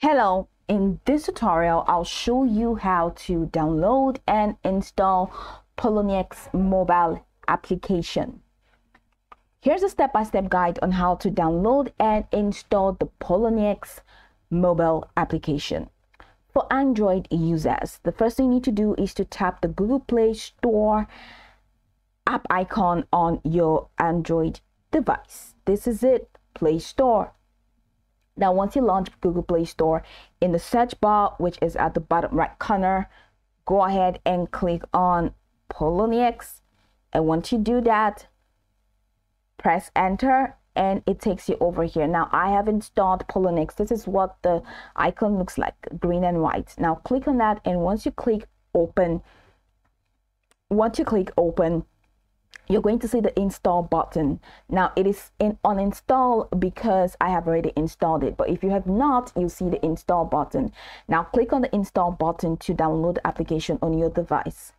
Hello, in this tutorial, I'll show you how to download and install Poloniex mobile application. Here's a step-by-step -step guide on how to download and install the Poloniex mobile application. For Android users, the first thing you need to do is to tap the Google Play Store app icon on your Android device. This is it, Play Store. Now, once you launch Google Play Store, in the search bar, which is at the bottom right corner, go ahead and click on Poloniex. And once you do that, press enter and it takes you over here. Now I have installed Poloniex. This is what the icon looks like, green and white. Now click on that and once you click open, once you click open, you're going to see the install button. Now it is in uninstall because I have already installed it. But if you have not, you'll see the install button. Now click on the install button to download the application on your device.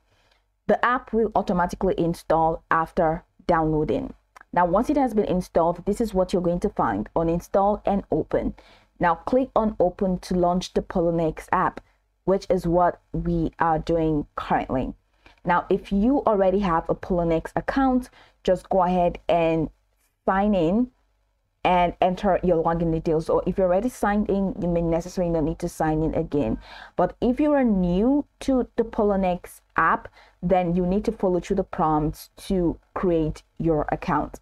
The app will automatically install after downloading. Now once it has been installed, this is what you're going to find on install and open. Now click on open to launch the Poloniex app, which is what we are doing currently. Now, if you already have a Poloniex account, just go ahead and sign in and enter your login details. Or if you're already signed in, you may necessarily not need to sign in again. But if you are new to the Poloniex app, then you need to follow through the prompts to create your account.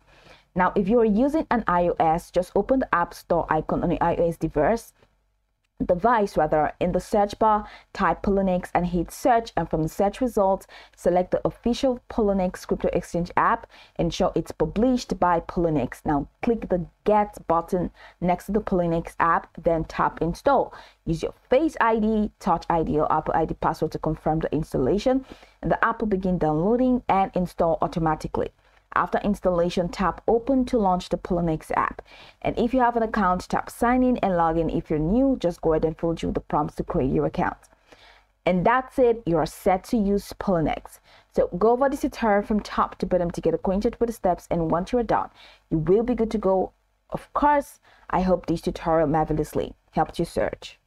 Now, if you're using an iOS, just open the App Store icon on your iOS device device rather in the search bar type Poloniex and hit search and from the search results select the official Poloniex crypto exchange app ensure it's published by Poloniex now click the get button next to the Poloniex app then tap install. Use your face id touch id or apple id password to confirm the installation and the app will begin downloading and install automatically after installation, tap Open to launch the Poloniex app. And if you have an account, tap Sign in and log in. If you're new, just go ahead and follow through the prompts to create your account. And that's it, you're set to use Poloniex. So go over this tutorial from top to bottom to get acquainted with the steps and once you're done, you will be good to go. Of course, I hope this tutorial marvelously helped you search.